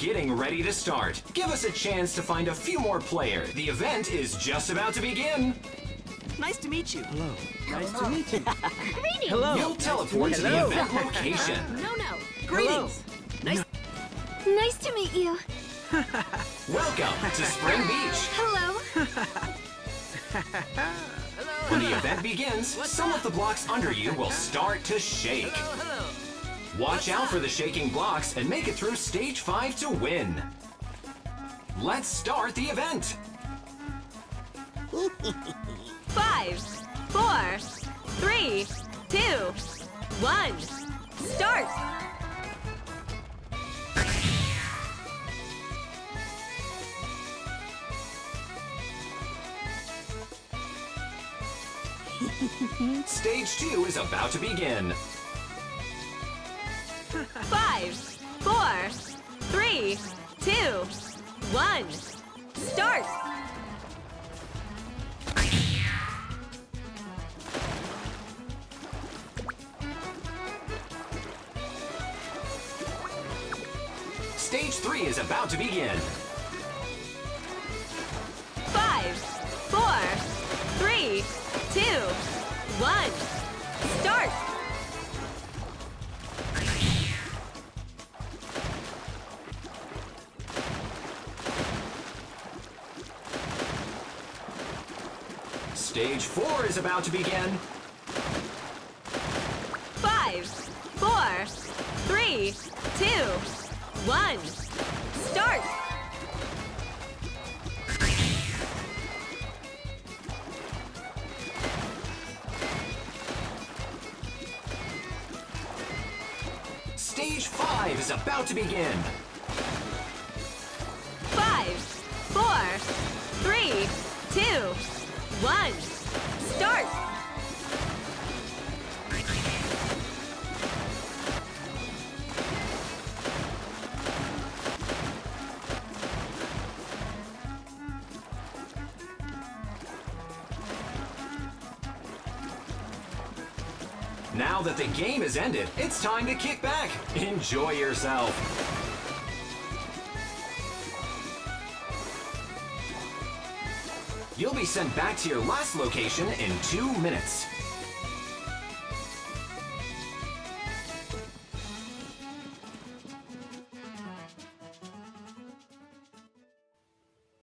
getting ready to start. Give us a chance to find a few more players. The event is just about to begin. Nice to meet you. Hello. Nice to meet you. Greetings. Hello. You'll teleport to the event location. No, no. Greetings. Nice. Nice to meet you. Welcome to Spring Beach. Hello. When the event begins, some of the blocks under you will start to shake. Hello. Watch out for the shaking blocks and make it through stage 5 to win. Let's start the event. Five, four, three, two, one. Start! Stage 2 is about to begin. Five, four, three, two, one. Start! Stage 3 is about to begin. Five, four, three, two, one. Stage 4 is about to begin. Five, four, three, two, one. Start! Stage 5 is about to begin. One. Start! Now that the game is ended, it's time to kick back. Enjoy yourself. You'll be sent back to your last location in two minutes.